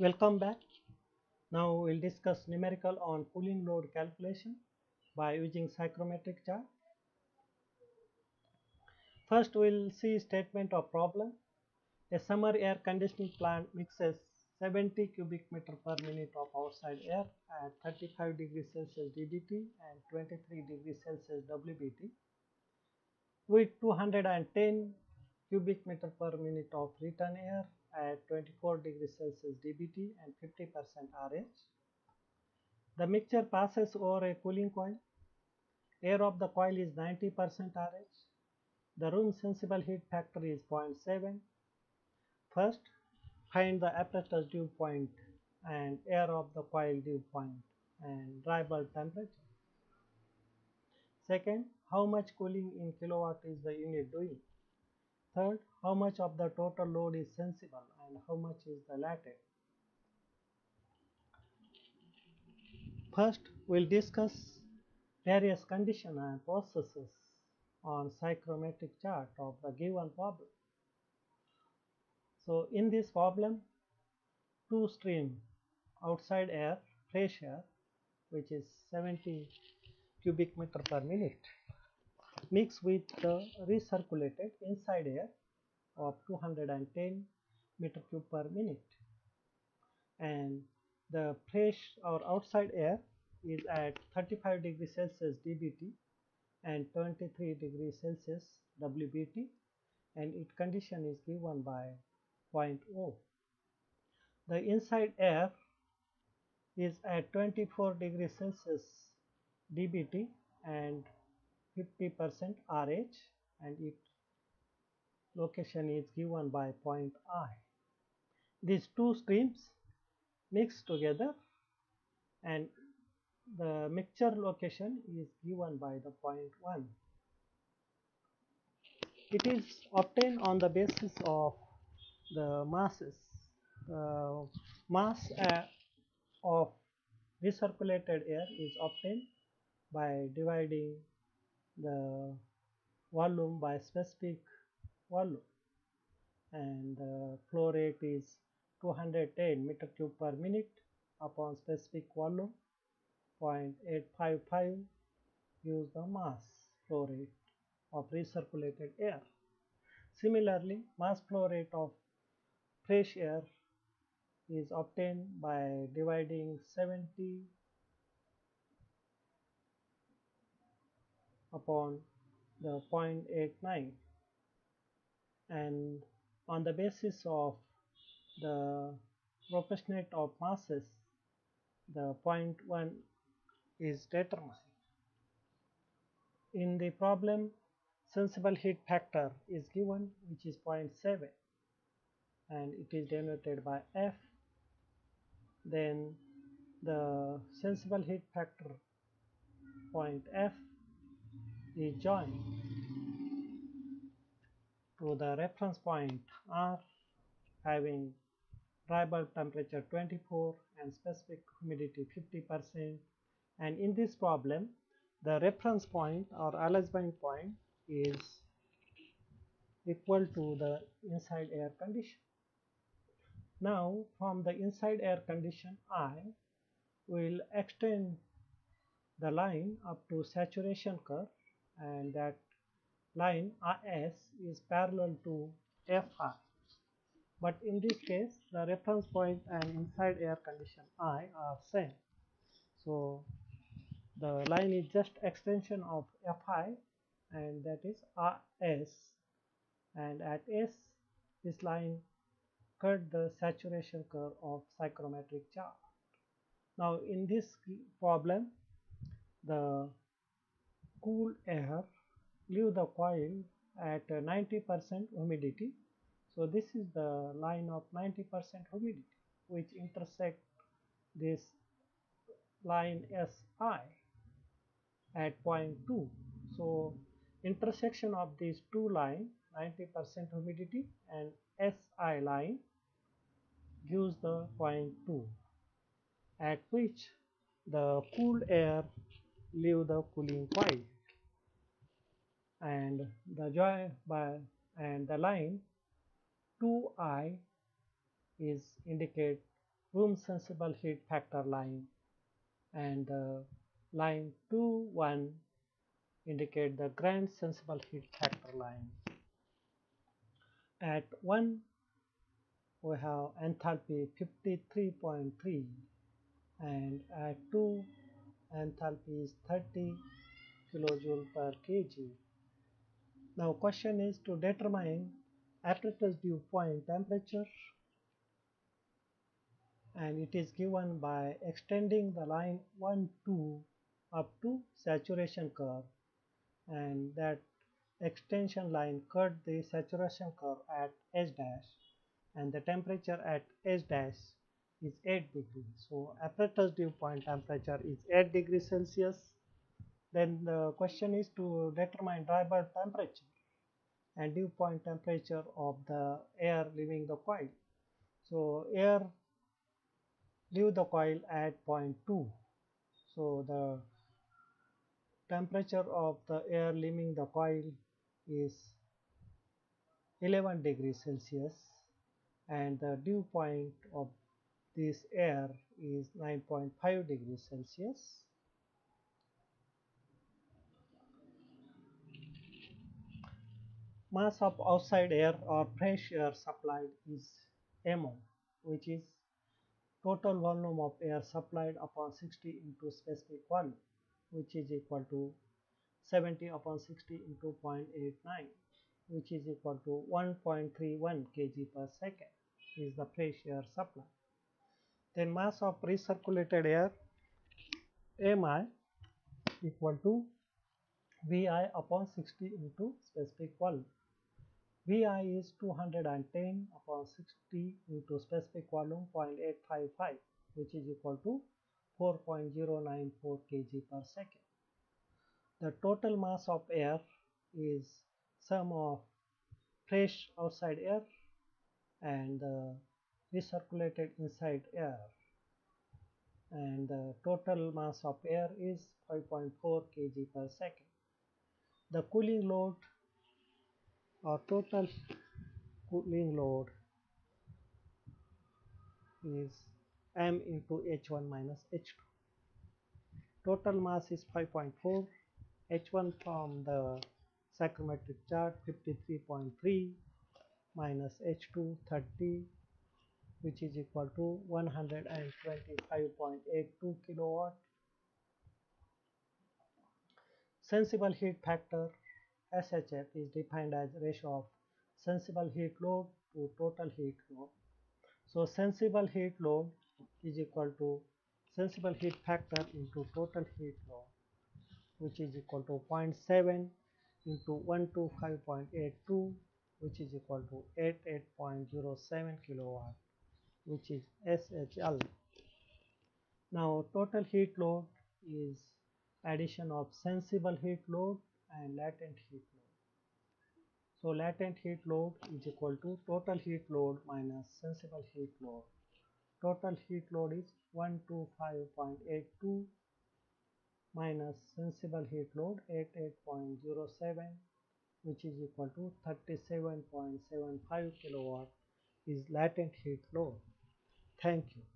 Welcome back. Now we'll discuss numerical on cooling load calculation by using psychrometric chart. First we'll see statement of problem. A summer air conditioning plant mixes 70 cubic meter per minute of outside air at 35 degrees Celsius DBT and 23 degrees Celsius WBT with 210 cubic meter per minute of return air at 24 degrees Celsius DBT and 50% RH. The mixture passes over a cooling coil. Air of the coil is 90% RH. The room sensible heat factor is 0.7. First, find the apparatus dew point and air of the coil dew point and dry bulb temperature. Second, how much cooling in kilowatt is the unit doing? Third, how much of the total load is sensible and how much is the latent? First, we'll discuss various conditions and processes on psychrometric chart of the given problem. So, in this problem, two stream outside air, fresh air, which is 70 cubic meter per minute, mix with the recirculated inside air of 210 meter cube per minute and the fresh or outside air is at 35 degrees Celsius DBT and 23 degrees Celsius WBT and its condition is given by 0.0. The inside air is at 24 degrees Celsius DBT and 50% RH and its location is given by point I. These two streams mix together and the mixture location is given by the point 1. It is obtained on the basis of the masses. The mass uh, of recirculated air is obtained by dividing the volume by specific volume and the flow rate is 210 meter cube per minute upon specific volume 0.855 use the mass flow rate of recirculated air. Similarly, mass flow rate of fresh air is obtained by dividing 70 upon the 0.89 and on the basis of the proportionate of masses the 0.1 is determined. In the problem sensible heat factor is given which is 0.7 and it is denoted by F then the sensible heat factor point F is joined to the reference point R having dry bulb temperature 24 and specific humidity 50 percent. And in this problem the reference point or alignment point is equal to the inside air condition. Now from the inside air condition I will extend the line up to saturation curve and that line IS is parallel to FI but in this case the reference point and inside air condition I are same. So the line is just extension of Fi and that is RS and at S this line cut the saturation curve of psychrometric chart. Now in this problem the cool air leave the coil at 90% humidity. So this is the line of 90% humidity which intersect this line SI at point 2 so intersection of these two line 90% humidity and SI line gives the point 2 at which the cool air leave the cooling coil and the joy by and the line 2i is indicate room sensible heat factor line. And the line 2 1 indicate the grand sensible heat factor line. At 1 we have enthalpy 53.3 and at 2 enthalpy is 30 kilojoule per kg now question is to determine apparatus dew point temperature and it is given by extending the line 1 2 up to saturation curve and that extension line cut the saturation curve at S dash and the temperature at S dash is 8 degrees. So apparatus dew point temperature is 8 degrees Celsius. Then the question is to determine dry bulb temperature and dew point temperature of the air leaving the coil. So air leave the coil at point 2. So the temperature of the air leaving the coil is 11 degrees Celsius and the dew point of this air is 9.5 degrees Celsius. Mass of outside air or fresh air supplied is MO which is total volume of air supplied upon 60 into specific volume which is equal to 70 upon 60 into 0.89 which is equal to 1.31 kg per second is the fresh air supply. Then mass of recirculated air Mi equal to Vi upon 60 into specific volume. Vi is 210 upon 60 into specific volume 0.855 which is equal to 4.094 kg per second. The total mass of air is sum of fresh outside air and recirculated inside air and the total mass of air is 5.4 kg per second. The cooling load or total cooling load is m into h1 minus h2 total mass is 5.4 h1 from the psychrometric chart 53.3 minus h2 30 which is equal to 125.82 kilowatt. Sensible heat factor SHF is defined as ratio of sensible heat load to total heat load so sensible heat load is equal to sensible heat factor into total heat load which is equal to 0.7 into 125.82 which is equal to 88.07 kilowatt which is SHL. Now total heat load is addition of sensible heat load and latent heat load. So latent heat load is equal to total heat load minus sensible heat load total heat load is 125.82 minus sensible heat load 88.07 which is equal to 37.75 kilowatt is latent heat load. Thank you.